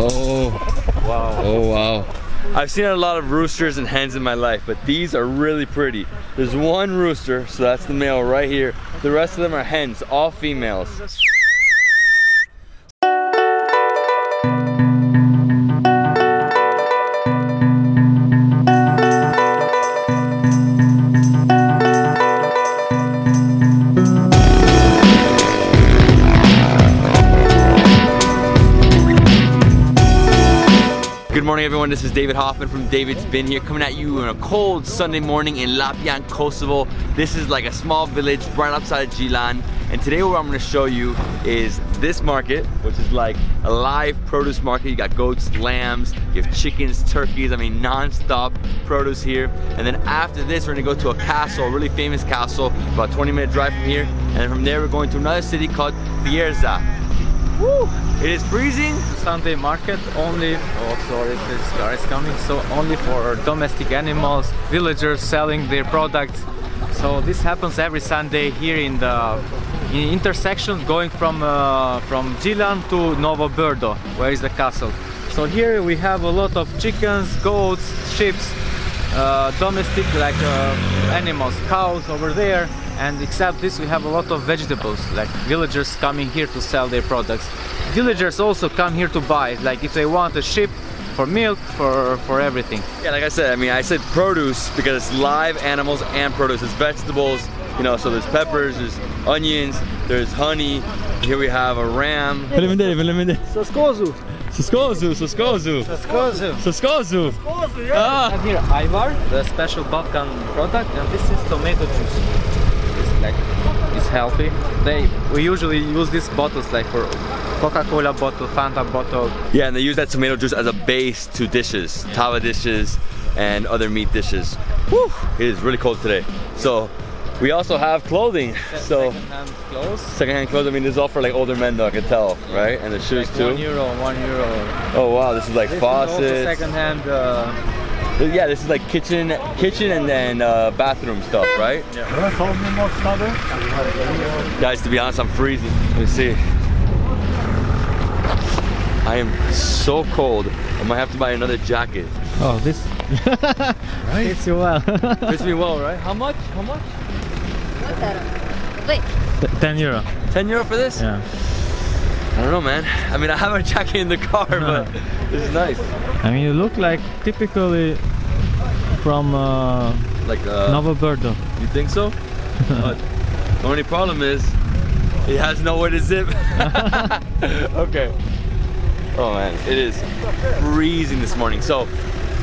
Oh, wow. Oh, wow. I've seen a lot of roosters and hens in my life, but these are really pretty. There's one rooster, so that's the male right here. The rest of them are hens, all females. Everyone, this is David Hoffmann from David's Been here coming at you on a cold Sunday morning in Llabjan, Kosovo. This is like a small village right outside of Gjilan and today what I'm going to show you is this market which is like a live produce market. You got goats, lambs, you have chickens, turkeys, I mean non-stop produce here and then after this we're going to go to a castle, a really famous castle about 20 minute drive from here and then from there we're going to another city called Fierza. Woo! It is freezing. Sunday market only, oh sorry, this car is coming, so only for domestic animals, villagers selling their products. So this happens every Sunday here in the in intersection going from uh, from Gjilan to Novo Brdo, where is the castle. So here we have a lot of chickens, goats, sheep, uh, domestic like uh, animals, cows over there, and except this we have a lot of vegetables like villagers coming here to sell their products. Villagers also come here to buy like if they want a sheep for milk for for everything. Yeah like i said i mean i said produce because it's live animals and produce. It's vegetables you know so there's peppers there's onions there's honey. Here we have a ram. Soskozu. Soskozu, Soskozu, Soskozu. Soskozu. Soskozu, yeah. Ah, have here ajvar the special Balkan product and this is tomato juice. it's like it's healthy they we usually use these bottles like for Coca-Cola bottle, Fanta bottle. Yeah, and they use that tomato juice as a base to dishes, tava dishes, and other meat dishes. Whew, it is really cold today. So we also have clothing. So second-hand clothes. secondhand clothes. I mean, this is all for like older men, though. I can tell, right? And the shoes Like too. One euro, one euro. Oh wow, this is like This is also faucets. second-hand. Uh, Yeah, this is like kitchen, kitchen, and then uh, bathroom stuff, right? Yeah. Guys, to be honest, I'm freezing. Let me see. I am so cold. I might have to buy another jacket. oh, this fits you well. Fits me well, right? How much? How much? Wait, 10 euro. 10 euro for this? Yeah. I don't know, man. I mean, I have a jacket in the car, but this is nice. I mean, you look like typically from uh, Like, uh, Novo Brdo. you think so? Uh, the only problem is, it has nowhere to zip. okay. Oh man, it is freezing this morning. So,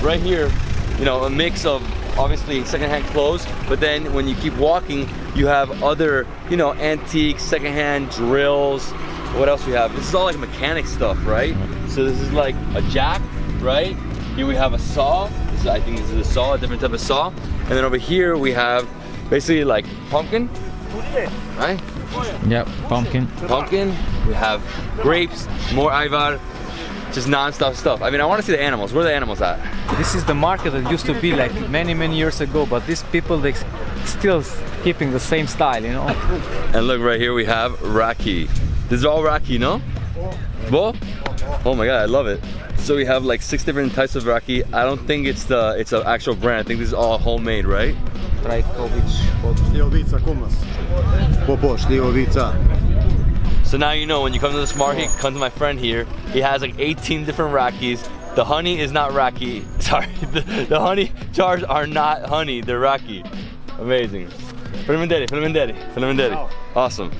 right here, you know, a mix of obviously secondhand clothes, but then when you keep walking, you have other, you know, antiques, secondhand drills. What else we have? This is all like mechanic stuff, right? Mm-hmm. So this is like a jack, right? Here we have a saw. This is, I think this is a saw, a different type of saw. And then over here we have basically like pumpkin, right? Yep, pumpkin. pumpkin, we have grapes, more ajvar, just non-stop stuff. I mean, I want to see the animals. Where are the animals at? This is the market that used to be like many, many years ago, but these people they still keeping the same style, you know. And look, right here we have Raki. This is all Raki, no? Bo? Oh my god, I love it. So we have like six different types of Raki. I don't think it's the it's an actual brand. I think this is all homemade, right? So now you know when you come to this market, come to my friend here. He has like 18 different Rakis. The honey is not Raki. Sorry, the, the honey jars are not honey, they're Raki. Amazing. Filimenderi, Filimenderi, Filimenderi. Awesome.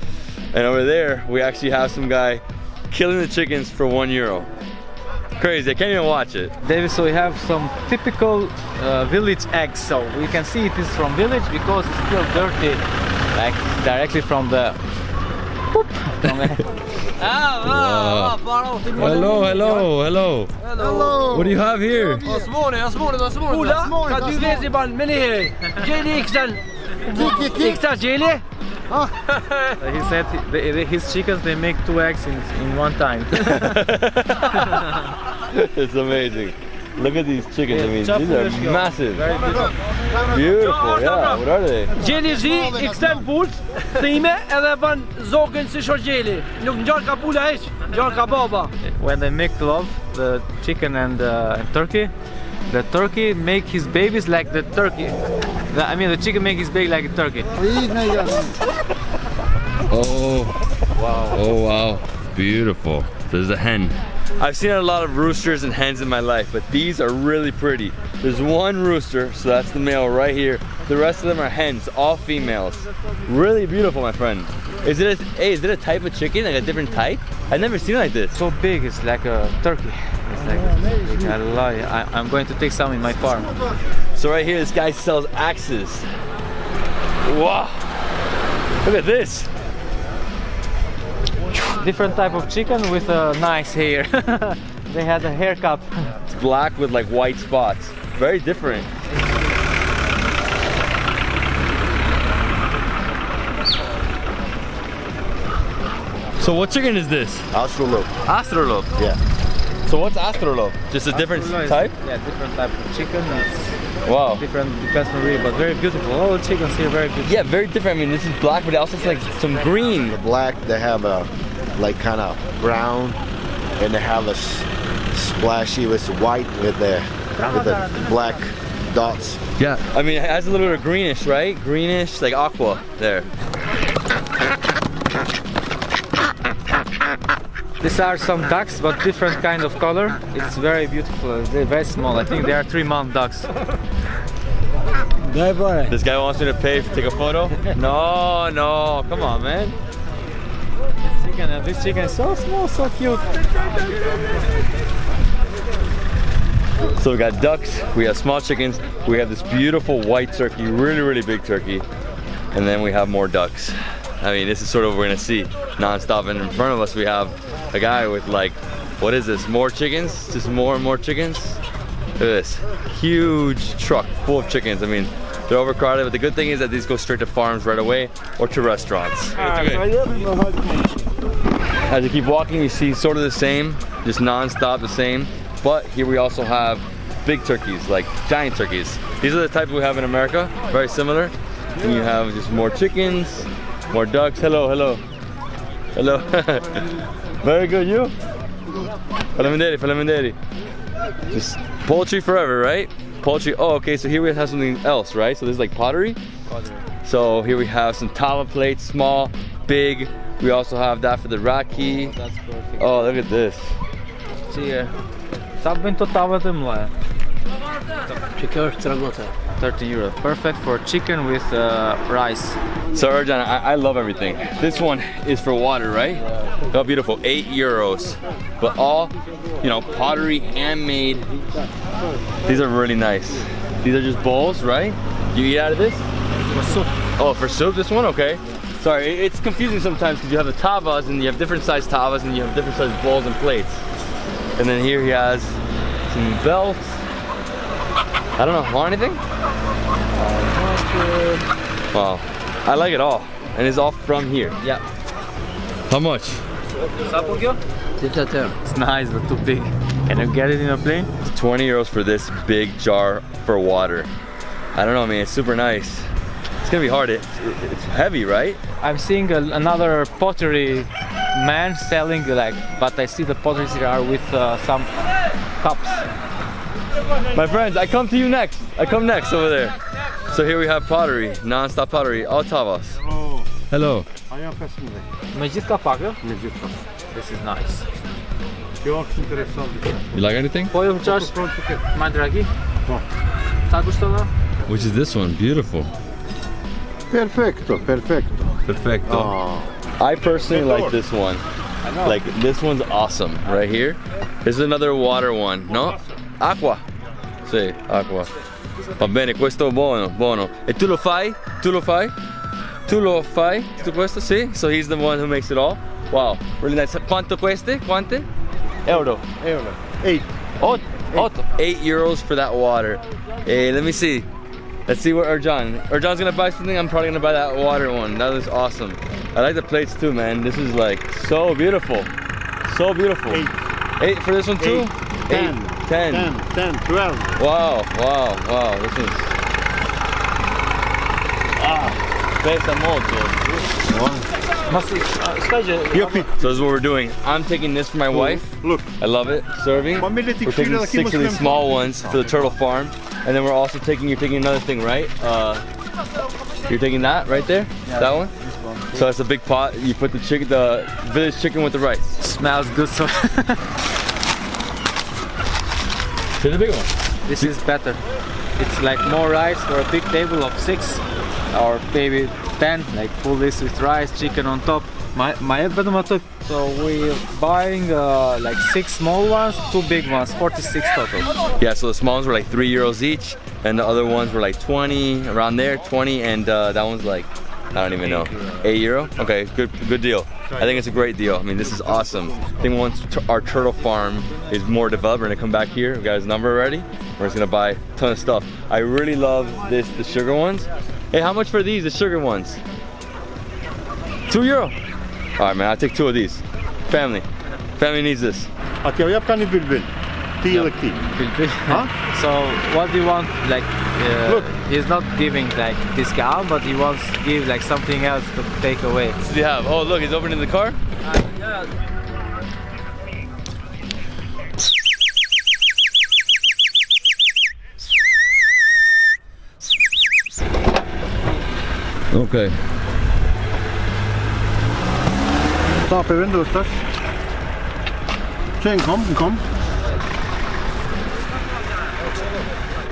And over there, we actually have some guy killing the chickens for one euro. Crazy, I can't even watch it. David, so we have some typical uh, village eggs. So we can see it is from village because it's still dirty, like directly from the. Poop, from the Hello, hello, hello. Hello. What do you have here? Osmone, Osmone, Osmone. Ola, kan du lese ball med? Jeli Iksan. Iksan Jeli. He said he- the, his chickens they make two eggs in, in one time. it's amazing. Look at these chickens. I mean, these are massive. Beautiful. Beautiful. Yeah. What are they? Gjeli zi, i këtën pulë, thime edhe bën zogën si shor gjeli. Nuk ngjarë ka pula hiç, ngjarë ka baba. When they make love, the chicken and uh, turkey, the turkey make his babies like the turkey. The, I mean, the chicken make his baby like a turkey. Oh. Wow. Oh wow. Beautiful. There's a hen. I've seen a lot of roosters and hens in my life, but these are really pretty. There's one rooster, so that's the male right here. The rest of them are hens, all females. Really beautiful, my friend. Is it a, hey, is it a type of chicken, like a different type? I've never seen it like this. So big, it's like a turkey. It's like big. I love it. I, I'm going to take some in my farm. So right here, this guy sells axes. Wow. Look at this. Different type of chicken with a nice hair. they had a haircut. It's black with like white spots. Very different. So what chicken is this? Astrolog. Astrolog. Yeah. So what's astrolog? Just a different type? Yeah, different type of chicken. It's Wow. different, depends on breed, but very beautiful. All the chickens here very beautiful. Yeah, very different. I mean, this is black, but it also has like some green. The black, they have a like kind of brown, and they have a s- splashy with white with the with the black dots. Yeah. I mean, it has a little bit of greenish, right? Greenish, like aqua there. These are some ducks, but different kind of color. It's very beautiful. They're very small. I think they are three month ducks. This guy wants me to pay to take a photo? No, no. Come on, man. Chicken, and this chicken is so small, so cute. So we got ducks, we have small chickens, we have this beautiful white turkey, really, really big turkey, and then we have more ducks. I mean, this is sort of what we're gonna see non-stop. And in front of us, we have a guy with like, what is this? More chickens? Just more and more chickens? Look at this huge truck full of chickens. I mean, they're overcrowded, but the good thing is that these go straight to farms right away or to restaurants. As you keep walking, you see sort of the same, just non-stop the same. But here we also have big turkeys, like giant turkeys. These are the type we have in America, very similar. And you have just more chickens, more ducks. Hello, hello. Hello. very good, you? Falaminderi, falaminderi. Just poultry forever, right? Poultry, oh, okay, so here we have something else, right? So this is like pottery. So here we have some tava plates, small, big. We also have that for the raki. Oh, that's perfect. Oh, look at this. See eh, here. Sa bën të tavë të mëdha? Që kjo është tragota. 30 euros. Perfect for chicken with uh, rice. So Erjan, I, I love everything. This one is for water, right? How beautiful, eight euros. But all, you know, pottery, handmade. These are really nice. These are just bowls, right? You eat out of this? Oh, for soup, this one? Okay. Sorry, it's confusing sometimes because you have the tavas and you have different sized tavas and you have different sized bowls and plates. And then here he has some belts. I don't know, want anything? Wow, I like it all. And it's all from here. Yeah. How much? Sa po kjo? Ti të tërë. It's nice, but too big. Can you get it in a plane? 20 euros for this big jar for water. I don't know, I mean, it's super nice. It's gonna be hard. It, it- it's heavy, right? I'm seeing a, another pottery man selling like, but I see the potteries here are with uh, some cups. My friends, I come to you next. I come next over there. So here we have pottery, non-stop pottery, all tavas. Hello. A ja pesmine. Me gjithë ka pak, jo? This is nice. Kjo është interesante. You like anything? Po ju më qash, ma dragi? Po. Sa kushton? Which is this one? Beautiful. Perfekto, perfekto. Perfecto. Oh. I personally like this one. Like this one's awesome right here. This is another water one. No? Acqua. Sì, acqua. Va bene, questo è buono, buono. E tu lo fai? Tu lo fai? Tu lo fai? Tutto questo? Sì? So he's the one who makes it all. Wow, really nice. Quanto queste? Quante? Euro. Euro. Eight. Oh, oh, eight euros for that water. Hey, let me see. Let's see what Erjan. Erjan's gonna buy something. I'm probably gonna buy that water one. That looks awesome. I like the plates too, man. This is like so beautiful. So beautiful. Eight. Eight for this one too? Eight. Eight. 10. 10, 10, 12. Wow, wow, wow. This is. Ah, pesa molto. Ma sì, ah, So this is what we're doing. I'm taking this for my wife. Look, I love it. Serving. We're taking six of these small ones for the turtle farm, and then we're also taking. You're taking another thing, right? Uh, you're taking that right there. that one. So that's a big pot. You put the chicken, the village chicken with the rice. smells good so To the big one. this is better. It's like more rice for a big table of six or maybe ten, like full this with rice, chicken on top. My my So we're buying uh, like six small ones, two big ones, 46 total. Yeah. So the small ones were like three euros each, and the other ones were like 20, around there, 20, and uh, that one's like. I don't even know. Eight euro? Okay, good good deal. I think it's a great deal. I mean, this is awesome. I think once our turtle farm is more developed, we're gonna come back here. We got his number already. We're just gonna buy a ton of stuff. I really love this, the sugar ones. Hey, how much for these, the sugar ones? Two euro. All right, man. I'll take two of these. Family. Family needs this. Okay, Att jag hjälper i bülbül. 10 eller 10. Huh? So what do you want? Like uh, Look. he's not giving like this discount, but he wants to give like something else to take away. What do you have? Oh, look, he's opening the car. Okay. Stop even windows first. Shane, kom, kom.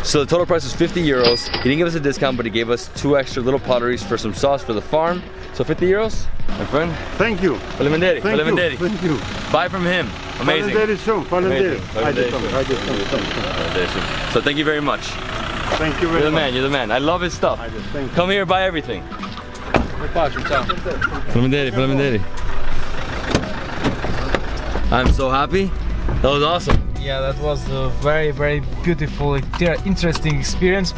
So the total price was 50 euros. He didn't give us a discount, but he gave us two extra little potteries for some sauce for the farm. So 50 euros, my friend. Thank you. Palimanderi, Thank you. Palimanderi. Thank you. Buy from him. Amazing. Falenderi så, falenderi. Amazing. Hajde, Falenderi. kom, hajde, kom, kom, kom. So thank you very much. Thank you You're the much. man, you're the man. I love his stuff. Thank you. Come here, buy everything. Palimanderi, Palimanderi. I'm so happy. That was awesome. Yeah, that was a very very beautiful, interesting experience.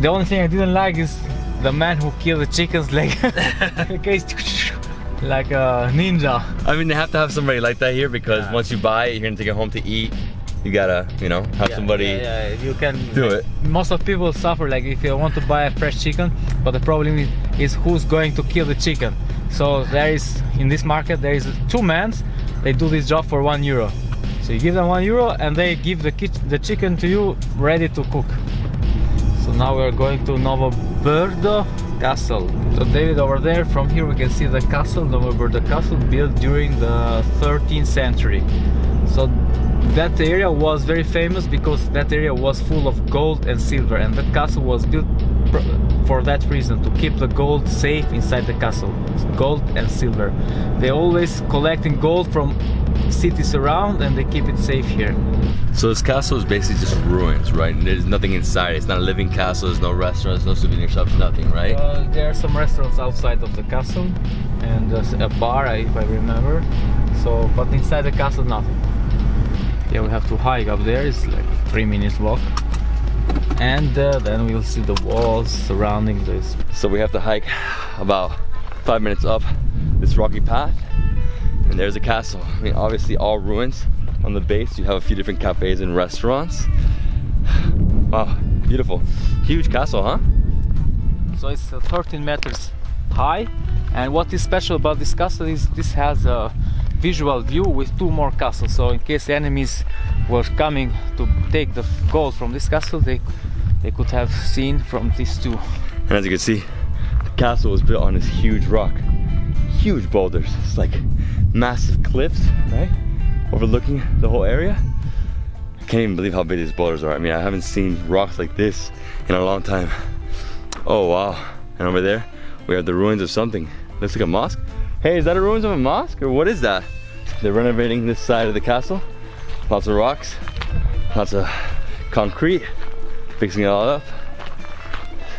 The only thing I didn't like is the man who killed the chickens like like a ninja. I mean, they have to have somebody like that here because Yeah. once you buy it, you're gonna take it home to eat. You gotta, you know, have somebody. Yeah, yeah, you can do it. Most of people suffer like if you want to buy a fresh chicken, but the problem is, is who's going to kill the chicken. So there is in this market there is two men. They do this job for one euro. So you give them one euro and they give the the chicken to you ready to cook. So now we're going to Novo Brdo Castle. So David over there, from here we can see the castle, Novo Brdo Castle built during the 13th century. So that area was very famous because that area was full of gold and silver and that castle was built for that reason to keep the gold safe inside the castle gold and silver they always collecting gold from cities around and they keep it safe here So this castle is basically just ruins, right? There's nothing inside. It's not a living castle. There's no restaurants, no souvenir shops, nothing, right? Uh, there are some restaurants outside of the castle and a bar if I remember so but inside the castle nothing yeah we have to hike up there it's like three minutes walk and uh, then we'll see the walls surrounding this So we have to hike about five minutes up this rocky path, and there's a castle. I mean, obviously all ruins. On the base, you have a few different cafes and restaurants. Wow, beautiful, huge castle, huh? so it's uh, 13 meters high and what is special about this castle is this has a visual view with two more castles so in case enemies were coming to take the gold from this castle they they could have seen from these two And as you can see, the castle was built on this huge rock, huge boulders. It's like massive cliffs, right? Overlooking the whole area. I can't even believe how big these boulders are. I mean, I haven't seen rocks like this in a long time. Oh wow! And over there, we have the ruins of something. Looks like a mosque. Hey, is that a ruins of a mosque or what is that? They're renovating this side of the castle. Lots of rocks, lots of concrete, fixing it all up.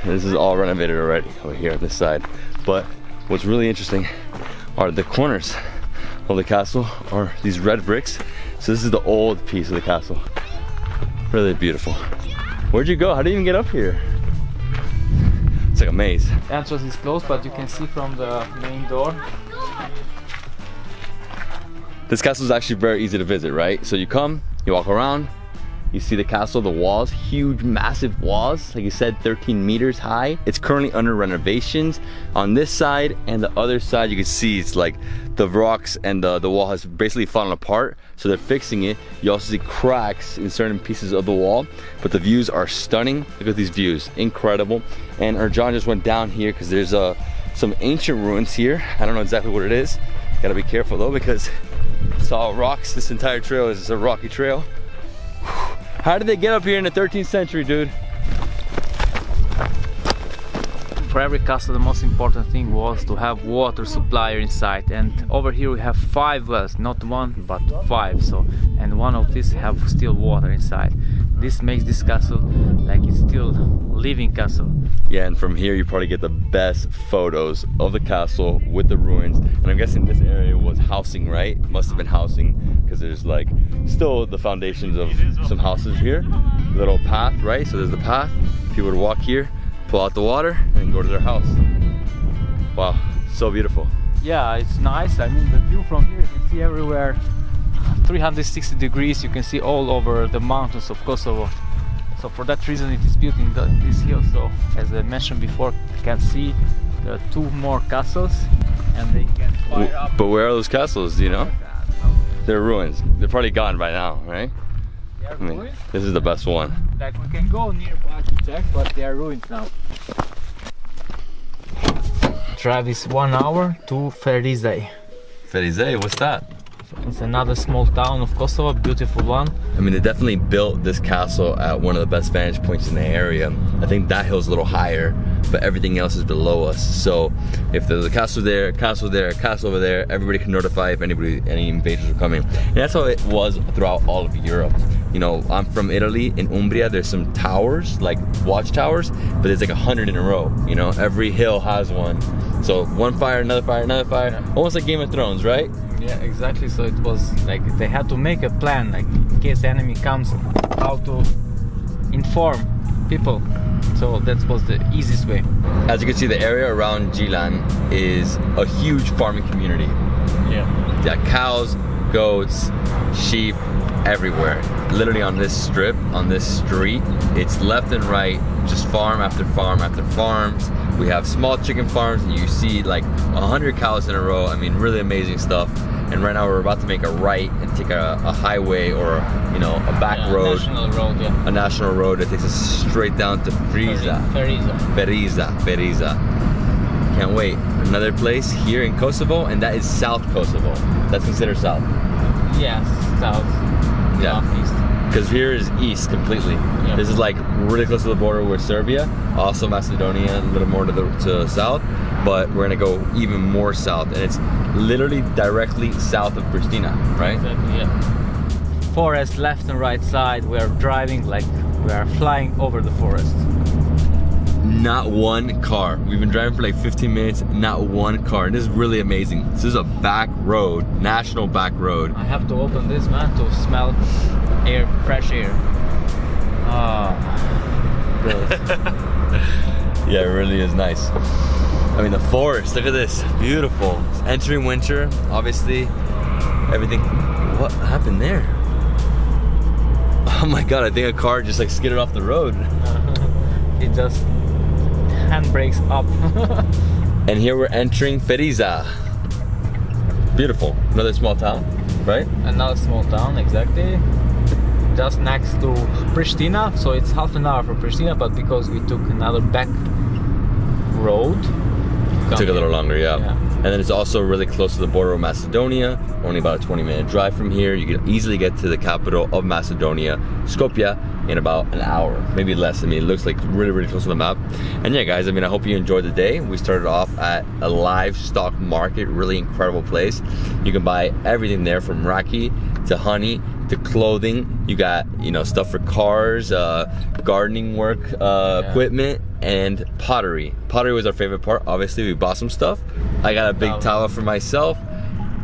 This is all renovated already over here on this side. But what's really interesting are the corners of the castle are these red bricks. So this is the old piece of the castle. Really beautiful. Where'd you go? How did you even get up here? It's like a maze. The entrance is closed but you can see from the main door This castle is actually very easy to visit, right? So you come, you walk around, You see the castle, the walls, huge, massive walls. Like you said, 13 meters high. It's currently under renovations. On this side and the other side, you can see it's like the rocks and the, the wall has basically fallen apart. So they're fixing it. You also see cracks in certain pieces of the wall, but the views are stunning. Look at these views, incredible. And Erjan just went down here because there's uh, some ancient ruins here. I don't know exactly what it is. Gotta be careful though because it's all rocks. This entire trail is a rocky trail. How did they get up here in the 13th century, dude? For every castle the most important thing was to have water supply inside. And over here we have five wells not one but five so and one of these have still water inside. This makes this castle like it's still living castle. Yeah and from here you probably get the best photos of the castle with the ruins. And i'm guessing this area was housing right? Must have been housing because there's like still the foundations of some houses here. Little path right? So there's the path. People would walk here pull out the water and go to their house. Wow, so beautiful. Yeah, it's nice. I mean, the view from here, you can see everywhere 360 degrees. You can see all over the mountains of Kosovo. So for that reason, it is built in, the, in this hill. So as I mentioned before, you can see there are two more castles and they can fire up. But where are those castles, do you know? They're ruins. They're probably gone by now, right? I mean, this is the best one. Like we can go nearby to but they are ruined now. Drive is one hour to Ferizaj. Ferizaj, what's that? It's another small town of Kosovo, beautiful one. I mean, they definitely built this castle at one of the best vantage points in the area. I think that hill's a little higher, but everything else is below us. So if there's a castle there, castle there, castle over there, everybody can notify if anybody, any invaders are coming. And that's how it was throughout all of Europe. You know, I'm from Italy. In Umbria, there's some towers, like watchtowers, but there's like a hundred in a row. You know, every hill has one. So one fire, another fire, another fire, yeah. almost like Game of Thrones, right? Yeah, exactly. So it was like they had to make a plan, like in case the enemy comes, how to inform people. So that was the easiest way. As you can see, the area around Gjilan is a huge farming community. Yeah. Yeah, cows, goats, sheep, everywhere. Literally on this strip, on this street, it's left and right, just farm after farm after farms. We have small chicken farms and you see like a hundred cows in a row. I mean, really amazing stuff. And right now we're about to make a right and take a, a highway or, you know, a back yeah, road. National road, yeah. A national road that takes us straight down to Friza. Feriza. Feriza, Feriza. Can't wait. Another place here in Kosovo, and that is South Kosovo. That's considered South. Yes, South. Yeah. Northeast. Because here is east completely. Yeah. This is like really close to the border with Serbia, also Macedonia, a little more to the to south. But we're gonna go even more south, and it's literally directly south of Pristina, right? Exactly, yeah. Forest left and right side. We are driving like we are flying over the forest. Not one car. We've been driving for like 15 minutes, not one car. And this is really amazing. This is a back road, national back road. I have to open this man to smell air, fresh air. Ah, yeah, it really is nice. I mean, the forest, look at this, beautiful. Entering winter, obviously, everything. What happened there? Oh my God, I think a car just like skidded off the road. it just handbrakes up. and here we're entering Feriza. Beautiful, another small town, right? Another small town, exactly. Just next to Pristina, so it's half an hour from Pristina, but because we took another back road, it took a little longer, yeah. yeah. And then it's also really close to the border of Macedonia, only about a 20 minute drive from here. You can easily get to the capital of Macedonia, Skopje, in about an hour, maybe less. I mean, it looks like really, really close to the map. And yeah, guys, I mean, I hope you enjoyed the day. We started off at a livestock market, really incredible place. You can buy everything there from raki to honey to clothing. You got, you know, stuff for cars, uh, gardening work, uh, yeah. equipment, and pottery. Pottery was our favorite part. Obviously, we bought some stuff. I got a big tava for myself.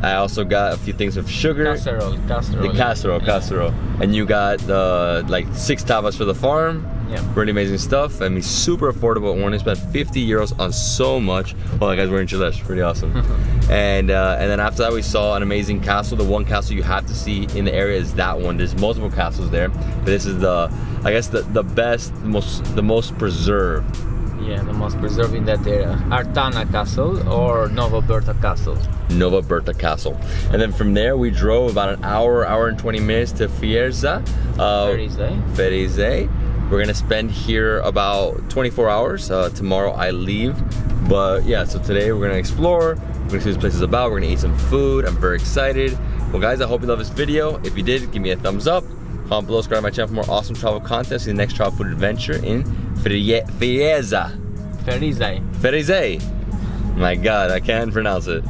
I also got a few things of sugar. Casserole, casserole. The casserole, yeah. casserole. And you got uh, like six tavas for the farm. Yeah. Really amazing stuff. I mean, super affordable. We only spent 50 euros on so much. That guy's wearing Gillette. Pretty awesome. and uh, and then after that, we saw an amazing castle. The one castle you have to see in the area is that one. There's multiple castles there, but this is the, I guess the the best, the most the most preserved. Yeah, the most preserved in that area. Artana Castle or Nova Berta Castle. Nova Berta Castle. And then from there, we drove about an hour, hour and 20 minutes to Fierza. Uh, Firenze. Firenze. We're gonna spend here about 24 hours. Uh, tomorrow I leave. But yeah, so today we're gonna explore. We're gonna see this place is about. We're gonna eat some food. I'm very excited. Well guys, I hope you love this video. If you did, give me a thumbs up. Comment below, subscribe to my channel for more awesome travel content. See the next travel food adventure in Frie- Firenze. Firenze. Firenze. My God, I can't pronounce it.